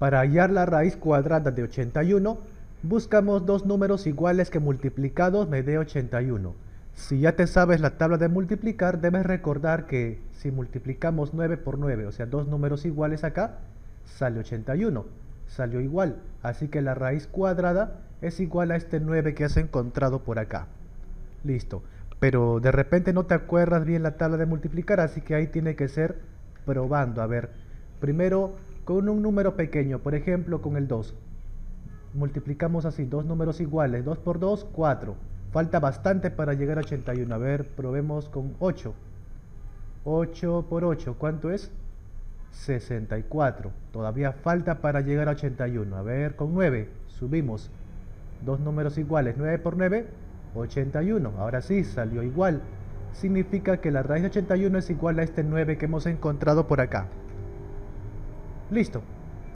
Para hallar la raíz cuadrada de 81, buscamos dos números iguales que multiplicados me dé 81. Si ya te sabes la tabla de multiplicar, debes recordar que si multiplicamos 9 por 9, o sea, dos números iguales acá, sale 81. Salió igual, así que la raíz cuadrada es igual a este 9 que has encontrado por acá. Listo. Pero de repente no te acuerdas bien la tabla de multiplicar, así que ahí tiene que ser probando. A ver, primero con un número pequeño, por ejemplo con el 2. Multiplicamos así, dos números iguales, 2 por 2, 4. Falta bastante para llegar a 81. A ver, probemos con 8. 8 por 8, ¿cuánto es? 64. Todavía falta para llegar a 81. A ver, con 9, subimos. Dos números iguales, 9 por 9, 81. Ahora sí, salió igual. Significa que la raíz de 81 es igual a este 9 que hemos encontrado por acá. Listo.